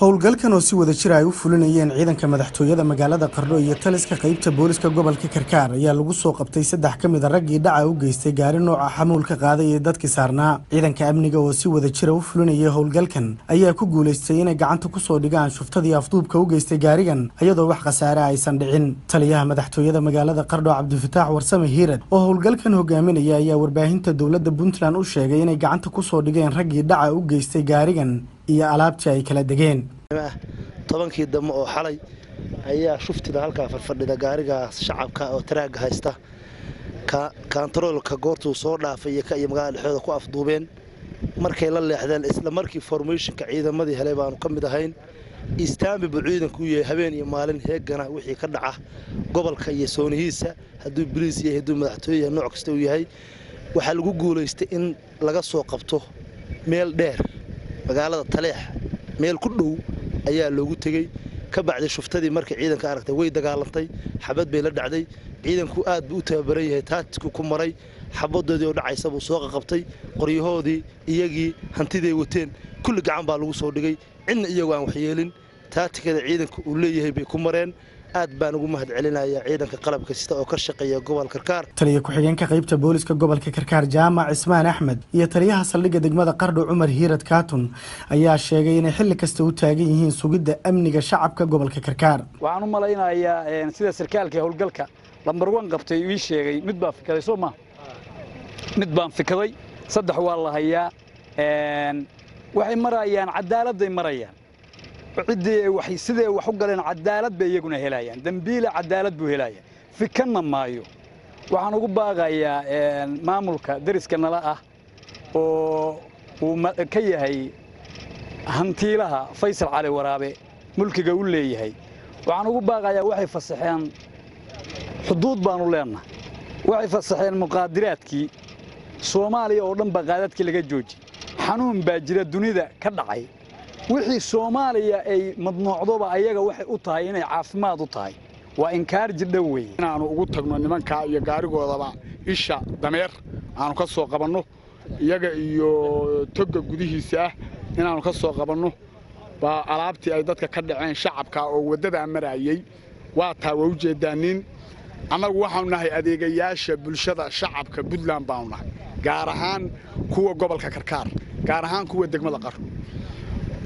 howlgalkan oo si wada jir ay u fulinayeen ciidanka madaxtooyada magaalada qardho iyo taliska qaybta booliska gobolka karkaar ayaa lagu soo qabtay saddex ka mid a raggii dhaca u geystay gaari nooca xamuulka qaaday ee dadkii saarnaa. Ciidanka amniga oo si wada jira u fulinayay howlgalkan ayaa ku guulaystay inay gacanta ku soo dhigaan shuftadii afduubka u geystay gaarigan iyadoo wax khasaare aysan dhicin. Taliyaha madaxtooyada magaalada qardho cabdifataax warsame hiirad oo howlgalkan hogaaminaya ayaa warbaahinta dowladda puntland u sheegay inay gacanta ku soo dhigeen raggii dhaca u geystay gaarigan iyo alaabtii ay kala degeen. Tobankii dambe oo xalay ayaa shuftida halkaa fadfadhida gaarigaas shacabka oo taraaga haysta. Kantaroolka goortuu soo dhaafay iyo magaalada dhexdooda ku afduubeen. Markay la leexdeen isla markii formationka ciidamadii helay baanu ka mid ahayn. Istaambi buu ciidanku yahay habeen iyo maalin heegana wixii ka dhaca. Gobolka iyo soonihiisa hadduu boliis yahay hadduu madaxtooye yahay nooc kasta uu yahay waxaa lagu guulaystay in laga soo qabto meel dheer magaalada taleex meel ku dhow ayaa loogu tegey ka bacday shuftadii markay ciidanka aragtay way dagaalantay xabad bay la dhacday ciidanku aad buu u tababaran yahay taatiku ku maray xabadoodii oo dhacaysa buu soo qaqabtay qoryahoodii iyagii hantiday wateen kulli gacan baa lagu soo dhigay cidna iyagu aan waxyeelin taatikada ciidanka uu leeyahay bay ku mareen aad baan ugu mahad celinayaa ciidanka qalabka sida oo ka shaqeeya gobol karkaar. Taliya ku-xigeenka qaybta booliska gobolka karkaar jaamac cismaan axmed iyo taliyaha saldhigga degmada qardho cumar hiirad kaatun ayaa sheegay inay xilli kasta u taagan yihiin sugidda amniga shacabka gobolka karkaar. Waxaan u malaynayaa sida sarkaalka howlgalka lambar wan qabtay ii sheegay mid baa fikaday soo maa mid baan fikaday saddex waa la hayaa waxay marayaan cadaaladday marayaan ciddii siday wax u galeen cadaalad bay iyaguna helayaan. Dembiile cadaalad buu helaya fikanna maayo. Waxaan ugu baaqayaa maamulka deriska nala ah oo uu ka yahay hantiilaha faysal cali waraabe mulkiga u leeyahay. Waxaan ugu baaqayaa waxay fasaxeen xuduud baanu leennahay waxay fasaxeen muqaadiraadkii soomaaliya oo dhan baa qaadadkii laga jooji. Xanuun baa jira dunida ka dhacay wixii soomaaliya ay madnuucdoba ayaga waxay u tahay inay caafimaad u tahay. Waa inkaar jirdhow weeye inaannu ugu tagno nimankaa iyo gaarigoodaba isha dameer aanu ka soo qabanno iyaga iyo togga gudihiisa ah inaannu ka soo qabanno. Baa alaabtii ay dadka ka dhaceen shacabka oo waddadaa marayey waa taa waa ujeeddaanin annagu waxaanu nahay adeegayaasha bulshada shacabka puntland baanu nahay gaar ahaan kuwa gobolka karkaar gaar ahaan kuwa degmada qaro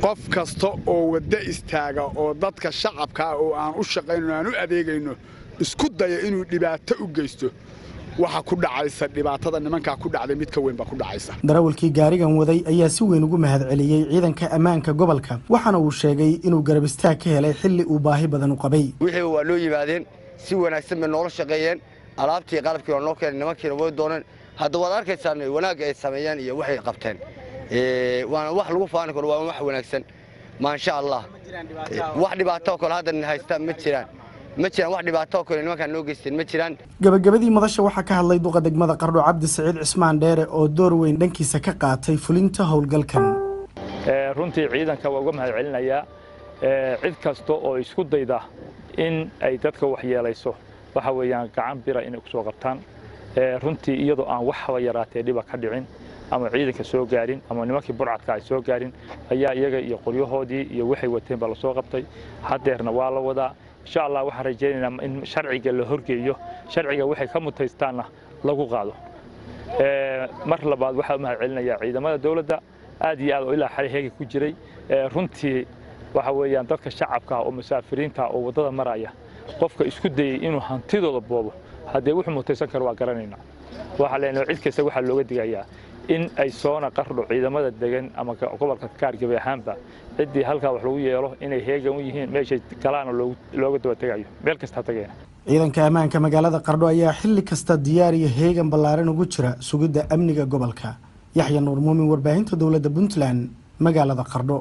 qof kasta oo wadda istaaga oo dadka shacabkaa oo aan u shaqayno aan u adeegayno isku daya inuu dhibaato u geysto waxa ku dhacaysa dhibaatada nimankaa ku dhacday mid ka weyn baa ku dhacaysa. Darawalkii gaarigan waday ayaa si weyn ugu mahad celiyey ciidanka ammaanka gobolka waxaana uu sheegay inuu garab istaag ka helay xilli uu baahi badan u qabay. Wixii waa noo yimaadeen si wanaagsan bay noola shaqeeyeen. Alaabtii qalabkii waa noo keeneen nimankiina way dooneen. Hadda waad arkaysaan wanaagga ay sameeyeen iyo waxay qabteen waana wax lagu faani karo waa wax wanaagsan. Maasha allah wax dhibaatoo kale hadda haysta ma jiraan. Ma jiraan wax dhibaatoo kale nimankaan noo geysteen ma jiraan. Gabagabadii madasha waxaa ka hadlay duqa degmada qardho cabdi saciid cismaan dheere oo door weyn dhankiisa ka qaatay fulinta howlgalkan. Runtii ciidanka waa uga mahad celinayaa cid kasta oo isku dayda in ay dadka waxyeelayso waxa weeyaan gacan bira inay ku soo qabtaan. Runtii iyadoo aan waxba yaraatee dhiba ka dhicin ama ciidanka soo gaarin ama nimankii burcadka ay soo gaarin ayaa iyaga iyo qoryahoodii iyo waxay wateen baa la soo qabtay. Haddeerna waa la wadaa. Insha allah waxaan rajaynaynaa in sharciga la horgeeyo sharciga waxay ka mutaystaanna lagu qaado. Mar labaad waxaa u mahad celinayaa ciidamada dowladda. Aad iyo aad oo ilaa xali heegi ku jiray. Runtii waxa weeyaan dadka shacabka oo musaafiriinta oo waddada maraya qofka isku dayey inuu hantidooda boobo haddee wuxuu mutaysan karo waa garanaynaa. Waxaa leenahay cid kasta waxaa looga digayaa in ay soona qardho ciidamada degan ama gobolka kaar gabi ahaanba ciddii halkaa wax lagu yeelo inay heegan u yihiin meeshay galaana looga daba tegayo. Meel kasta tageena ciidanka ammaanka magaalada qardho ayaa xilli kasta diyaar iyo heegan ballaaran ugu jira sugidda amniga gobolka. Yaxya nuur muumin warbaahinta dowladda puntland magaalada qardho